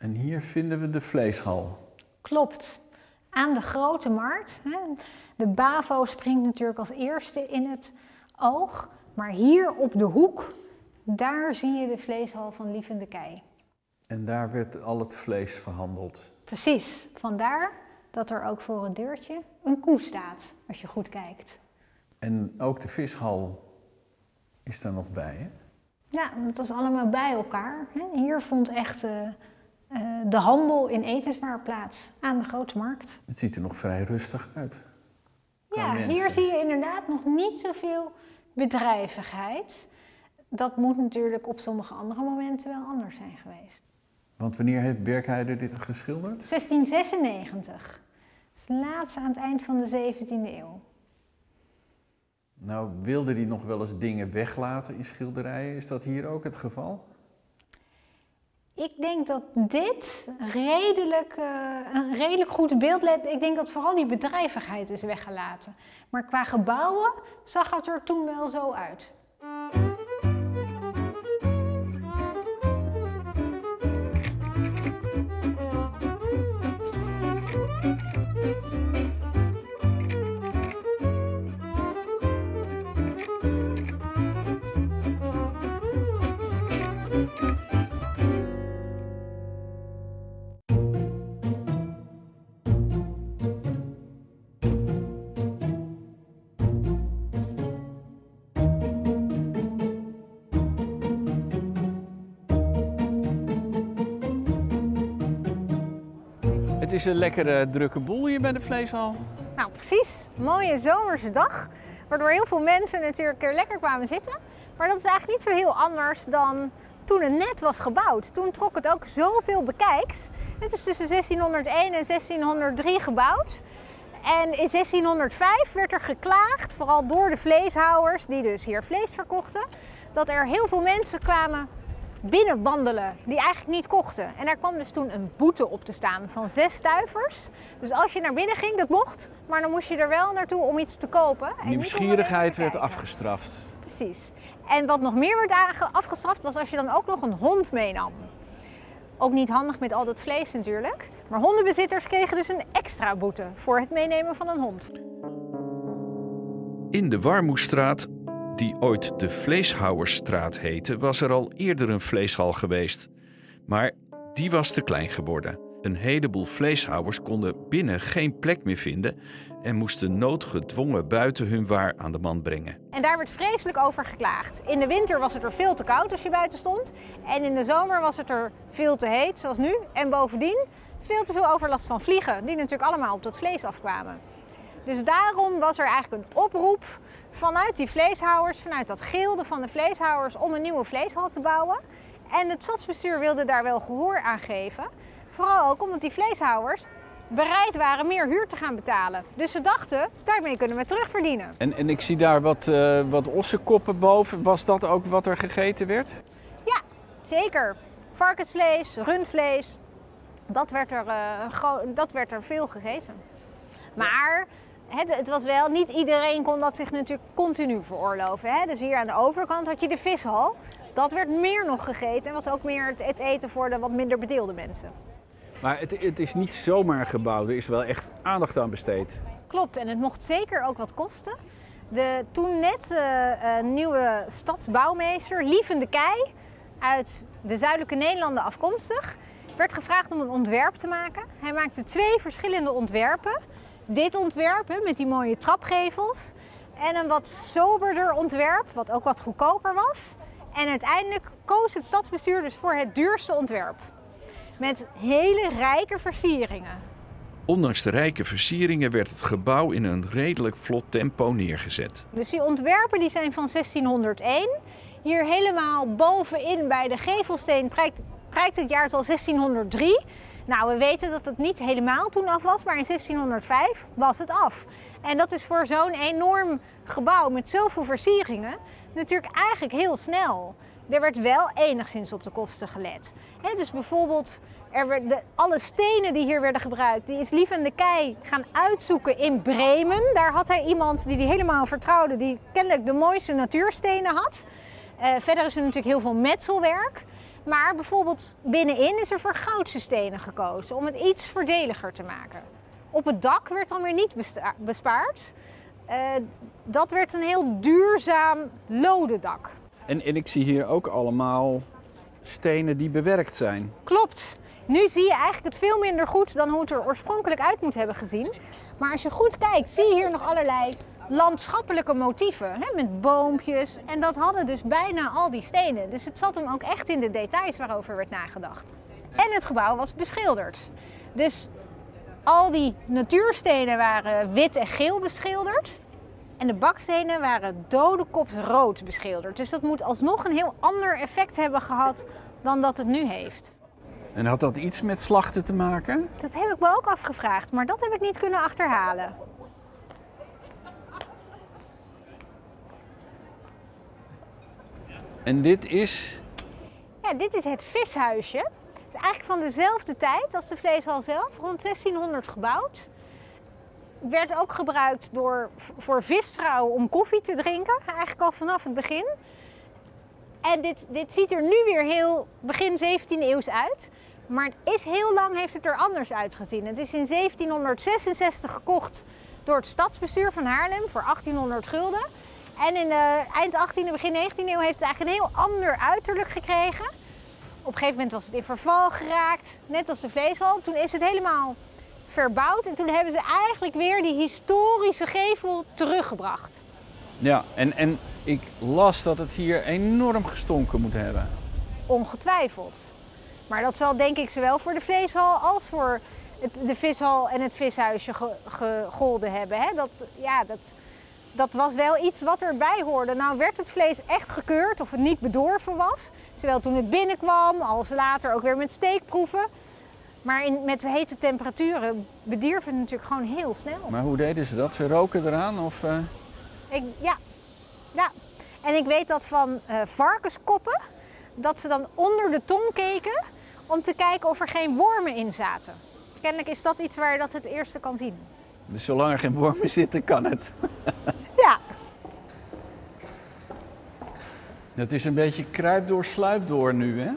En hier vinden we de vleeshal. Klopt. Aan de grote markt. Hè. De BAVO springt natuurlijk als eerste in het oog. Maar hier op de hoek, daar zie je de vleeshal van Lievende Kei. En daar werd al het vlees verhandeld. Precies. Vandaar dat er ook voor het deurtje een koe staat, als je goed kijkt. En ook de vishal is daar nog bij, hè? Ja, dat was allemaal bij elkaar. hè. Hier vond echt eh, de handel in etenswaar plaats aan de grote markt. Het ziet er nog vrij rustig uit. Ja, mensen. hier zie je inderdaad nog niet zoveel bedrijvigheid. Dat moet natuurlijk op sommige andere momenten wel anders zijn geweest. Want wanneer heeft Berkheider dit geschilderd? 1696. Dat is laatst aan het eind van de 17e eeuw. Nou, wilde hij nog wel eens dingen weglaten in schilderijen? Is dat hier ook het geval? Ik denk dat dit redelijk, eh, een redelijk goed beeld let. Ik denk dat vooral die bedrijvigheid is weggelaten. Maar qua gebouwen zag het er toen wel zo uit. Het is een lekkere drukke boel hier bij de vleeshal. Nou, precies. Mooie zomerse dag. Waardoor heel veel mensen natuurlijk er lekker kwamen zitten. Maar dat is eigenlijk niet zo heel anders dan toen het net was gebouwd. Toen trok het ook zoveel bekijks. Het is tussen 1601 en 1603 gebouwd. En in 1605 werd er geklaagd, vooral door de vleeshouwers, die dus hier vlees verkochten, dat er heel veel mensen kwamen binnenwandelen die eigenlijk niet kochten. En daar kwam dus toen een boete op te staan van zes stuivers. Dus als je naar binnen ging, dat mocht, maar dan moest je er wel naartoe om iets te kopen. en Nieuwsgierigheid werd afgestraft. Precies. En wat nog meer werd afgestraft was als je dan ook nog een hond meenam. Ook niet handig met al dat vlees natuurlijk. Maar hondenbezitters kregen dus een extra boete voor het meenemen van een hond. In de Warmoestraat, die ooit de Vleeshouwersstraat heette, was er al eerder een vleeshal geweest. Maar die was te klein geworden. Een heleboel vleeshouwers konden binnen geen plek meer vinden en moesten noodgedwongen buiten hun waar aan de man brengen. En daar werd vreselijk over geklaagd. In de winter was het er veel te koud als je buiten stond. En in de zomer was het er veel te heet, zoals nu. En bovendien veel te veel overlast van vliegen, die natuurlijk allemaal op dat vlees afkwamen. Dus daarom was er eigenlijk een oproep vanuit die vleeshouwers, vanuit dat gilde van de vleeshouwers, om een nieuwe vleeshal te bouwen. En het stadsbestuur wilde daar wel gehoor aan geven. Vooral ook omdat die vleeshouwers bereid waren meer huur te gaan betalen. Dus ze dachten, daarmee kunnen we terugverdienen. En, en ik zie daar wat, eh wat ossenkoppen boven. Was dat ook wat er gegeten werd? Ja, zeker. Varkensvlees, rundvlees, dat werd er, eh, dat werd er veel gegeten. Maar het, het was wel, niet iedereen kon dat zich natuurlijk continu veroorloven. Hè? Dus hier aan de overkant had je de vishal. Dat werd meer nog gegeten en was ook meer het, eten voor de wat minder bedeelde mensen. Maar het, het is niet zomaar gebouwd, er is wel echt aandacht aan besteed. Klopt, en het mocht zeker ook wat kosten. De toen net eh, eh, nieuwe stadsbouwmeester, Lievende Kei, uit de zuidelijke Nederlanden afkomstig, werd gevraagd om een ontwerp te maken. Hij maakte twee verschillende ontwerpen. Dit ontwerp hè, met die mooie trapgevels en een wat soberder ontwerp, wat ook wat goedkoper was. En uiteindelijk koos het stadsbestuur dus voor het duurste ontwerp. Met hele rijke versieringen. Ondanks de rijke versieringen werd het gebouw in een redelijk vlot tempo neergezet. Dus die ontwerpen die zijn van 1601. Hier helemaal bovenin bij de gevelsteen prijkt, prijkt het jaartal 1603. Nou, we weten dat het niet helemaal toen af was, maar in 1605 was het af. En dat is voor zo'n enorm gebouw met zoveel versieringen natuurlijk eigenlijk heel snel. Er werd wel enigszins op de kosten gelet. Dus bijvoorbeeld, er alle stenen die hier werden gebruikt, die is Lief en de Kei gaan uitzoeken in Bremen. Daar had hij iemand die hij helemaal vertrouwde, die kennelijk de mooiste natuurstenen had. Eh, verder is er natuurlijk heel veel metselwerk. Maar bijvoorbeeld binnenin is er voor goudse stenen gekozen om het iets voordeliger te maken. Op het dak werd dan weer niet bespaard. Eh, dat werd een heel duurzaam loden dak. En, en ik zie hier ook allemaal stenen die bewerkt zijn. Klopt. Nu zie je eigenlijk het veel minder goed dan hoe het er oorspronkelijk uit moet hebben gezien. Maar als je goed kijkt, zie je hier nog allerlei landschappelijke motieven. Hè, met boompjes. En dat hadden dus bijna al die stenen. Dus het zat hem ook echt in de details waarover werd nagedacht. En het gebouw was beschilderd. Dus al die natuurstenen waren wit en geel beschilderd. En de bakstenen waren dodekopsrood beschilderd. Dus dat moet alsnog een heel ander effect hebben gehad dan dat het nu heeft. En had dat iets met slachten te maken? Dat heb ik me ook afgevraagd, maar dat heb ik niet kunnen achterhalen. En dit is. Ja, dit is het vishuisje. Het is eigenlijk van dezelfde tijd als de vleeshal zelf, rond 1600 gebouwd. Werd ook gebruikt door, voor visvrouwen om koffie te drinken, eigenlijk al vanaf het begin. En dit, dit ziet er nu weer heel begin 17e eeuws uit. Maar het is heel lang heeft het er anders uitgezien. Het is in 1766 gekocht door het stadsbestuur van Haarlem voor 1800 gulden. En in de eind 18e, begin 19e eeuw heeft het eigenlijk een heel ander uiterlijk gekregen. Op een gegeven moment was het in verval geraakt, net als de vleeshal. Toen is het helemaal verbouwd en toen hebben ze eigenlijk weer die historische gevel teruggebracht. Ja, en, en ik las dat het hier enorm gestonken moet hebben. Ongetwijfeld. Maar dat zal denk ik zowel voor de vleeshal als voor het, de vishal en het vishuisje ge- gegolden hebben. Hè? Dat, ja, dat, dat was wel iets wat erbij hoorde. Nou werd het vlees echt gekeurd of het niet bedorven was. Zowel toen het binnenkwam als later ook weer met steekproeven. Maar in, met hete temperaturen bedierf het natuurlijk gewoon heel snel. Maar hoe deden ze dat? Ze roken eraan? Of, eh, Ik, ja. ja. En ik weet dat van eh, varkenskoppen, dat ze dan onder de tong keken om te kijken of er geen wormen in zaten. Kennelijk is dat iets waar je dat het eerste kan zien. Dus zolang er geen wormen zitten, kan het. Het is een beetje kruip door, sluip door nu, hè?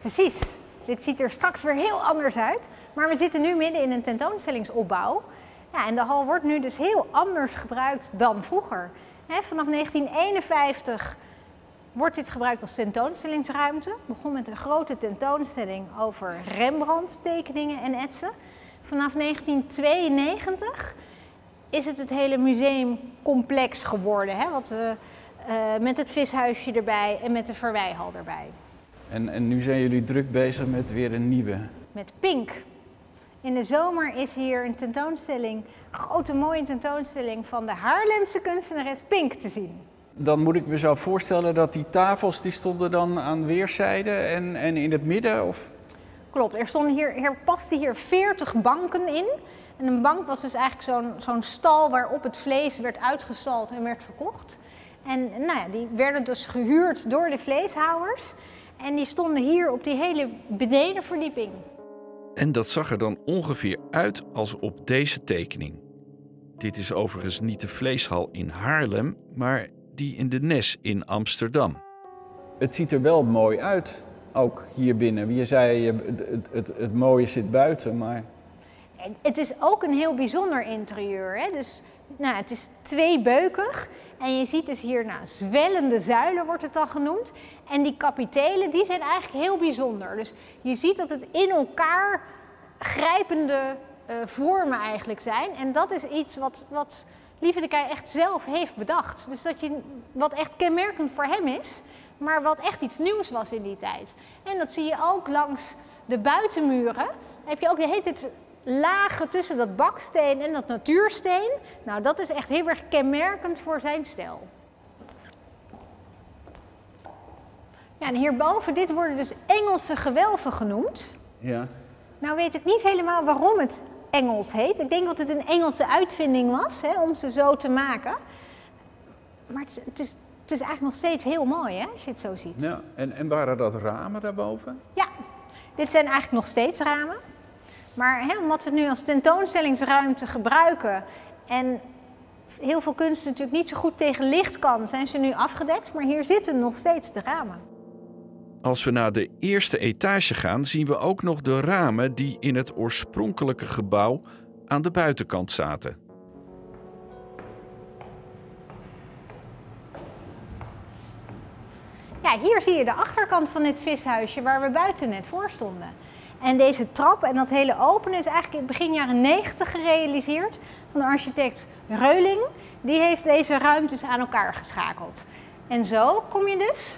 precies. Dit ziet er straks weer heel anders uit. Maar we zitten nu midden in een tentoonstellingsopbouw. Ja, en de hal wordt nu dus heel anders gebruikt dan vroeger. Vanaf 1951 wordt dit gebruikt als tentoonstellingsruimte. Het begon met een grote tentoonstelling over Rembrandt-tekeningen en etsen. Vanaf 1992 is het het hele museumcomplex geworden. Hè, wat we, eh, met het vishuisje erbij en met de verwijhal erbij. En, en nu zijn jullie druk bezig met weer een nieuwe. Met Pink. In de zomer is hier een tentoonstelling, een grote mooie tentoonstelling van de Haarlemse kunstenares Pink te zien. Dan moet ik me zo voorstellen dat die tafels die stonden dan aan weerszijden en, en in het midden? Of... Klopt, er, stonden hier, er pasten hier 40 banken in. En een bank was dus eigenlijk zo'n zo'n stal waarop het vlees werd uitgestald en werd verkocht. En nou ja, die werden dus gehuurd door de vleeshouwers. En die stonden hier op die hele benedenverdieping. En dat zag er dan ongeveer uit als op deze tekening. Dit is overigens niet de vleeshal in Haarlem, maar die in de Nes in Amsterdam. Het ziet er wel mooi uit, ook hier binnen. Je zei, het, het, het, het mooie zit buiten, maar En het is ook een heel bijzonder interieur. Hè? Dus, nou, het is tweebeukig. En je ziet dus hier nou, zwellende zuilen, wordt het dan genoemd. En die kapitelen, die zijn eigenlijk heel bijzonder. Dus je ziet dat het in elkaar grijpende eh, vormen eigenlijk zijn. En dat is iets wat, wat Lieve de Kei echt zelf heeft bedacht. Dus dat je, wat echt kenmerkend voor hem is, maar wat echt iets nieuws was in die tijd. En dat zie je ook langs de buitenmuren. Heb je ook de hele tijd lagen tussen dat baksteen en dat natuursteen. Nou, dat is echt heel erg kenmerkend voor zijn stijl. Ja, en hierboven, dit worden dus Engelse gewelven genoemd. ja. Nou weet ik niet helemaal waarom het Engels heet. Ik denk dat het een Engelse uitvinding was hè, om ze zo te maken. Maar het is, het, is, het is eigenlijk nog steeds heel mooi hè, als je het zo ziet. ja. En, en waren dat ramen daarboven? Ja, dit zijn eigenlijk nog steeds ramen. Maar hè, omdat we het nu als tentoonstellingsruimte gebruiken en heel veel kunst natuurlijk niet zo goed tegen licht kan, zijn ze nu afgedekt. Maar hier zitten nog steeds de ramen. Als we naar de eerste etage gaan, zien we ook nog de ramen die in het oorspronkelijke gebouw aan de buitenkant zaten. Ja, hier zie je de achterkant van dit vishuisje waar we buiten net voor stonden. En deze trap en dat hele openen is eigenlijk in begin jaren 90 gerealiseerd van de architect Reuling. Die heeft deze ruimtes aan elkaar geschakeld. En zo kom je dus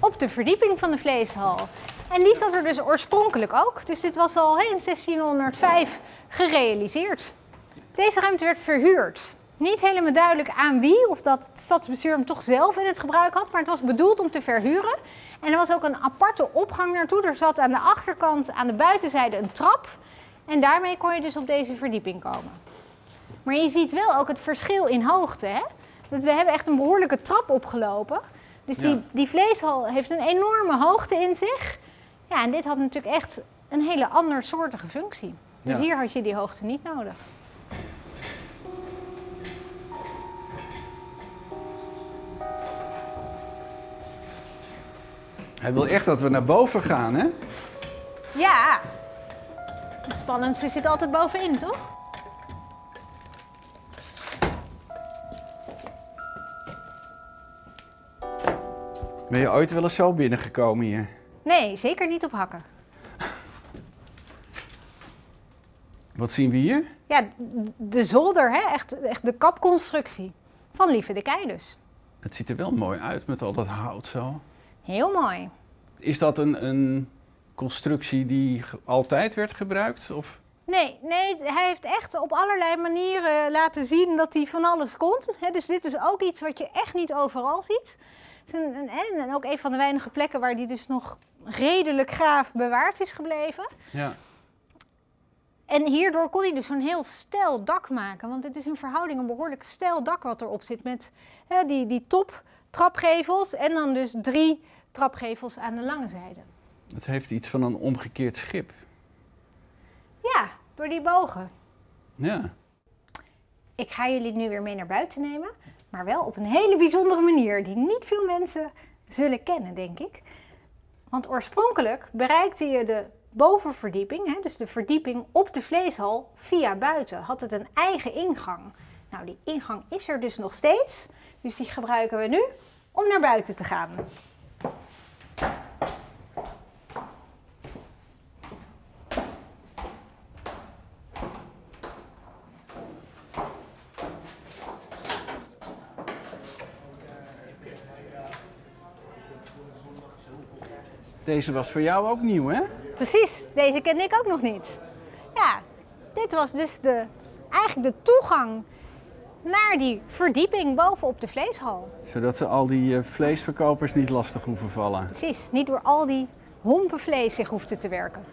op de verdieping van de vleeshal. En die zat er dus oorspronkelijk ook. Dus dit was al in 1605 gerealiseerd. Deze ruimte werd verhuurd. Niet helemaal duidelijk aan wie, of dat het stadsbestuur hem toch zelf in het gebruik had, maar het was bedoeld om te verhuren. En er was ook een aparte opgang naartoe. Er zat aan de achterkant, aan de buitenzijde, een trap. En daarmee kon je dus op deze verdieping komen. Maar je ziet wel ook het verschil in hoogte. Hè? Dat we hebben echt een behoorlijke trap opgelopen. Dus die, Ja. die vleeshal heeft een enorme hoogte in zich. Ja, en dit had natuurlijk echt een hele andersoortige functie. Dus Ja. hier had je die hoogte niet nodig. Hij wil echt dat we naar boven gaan, hè? Ja, het spannendste zit altijd bovenin, toch? Ben je ooit wel eens zo binnengekomen hier? Nee, zeker niet op hakken. Wat zien we hier? Ja, de zolder, hè? Echt, echt de kapconstructie van Lieve de Kei dus. Het ziet er wel mooi uit met al dat hout zo. Heel mooi. Is dat een, een constructie die altijd werd gebruikt? Of? Nee, nee, hij heeft echt op allerlei manieren laten zien dat hij van alles kon. Dus dit is ook iets wat je echt niet overal ziet. Het is een- een- En ook een van de weinige plekken waar die dus nog redelijk gaaf bewaard is gebleven. Ja. En hierdoor kon hij dus zo'n heel stijl dak maken. Want het is in verhouding een behoorlijk stijl dak wat erop zit. Met die, die top trapgevels en dan dus drie trapgevels aan de lange zijde. Het heeft iets van een omgekeerd schip. Ja, door die bogen. Ja. Ik ga jullie nu weer mee naar buiten nemen. Maar wel op een hele bijzondere manier die niet veel mensen zullen kennen, denk ik. Want oorspronkelijk bereikte je de bovenverdieping, hè, dus de verdieping op de vleeshal, via buiten. Had het een eigen ingang. Nou, die ingang is er dus nog steeds. Dus die gebruiken we nu om naar buiten te gaan. Deze was voor jou ook nieuw, hè? Precies, deze kende ik ook nog niet. Ja, dit was dus de, eigenlijk de toegang naar die verdieping bovenop de vleeshal. Zodat ze al die eh, vleesverkopers niet lastig hoeven vallen. Precies, niet door al die hompen vlees zich hoefde te werken.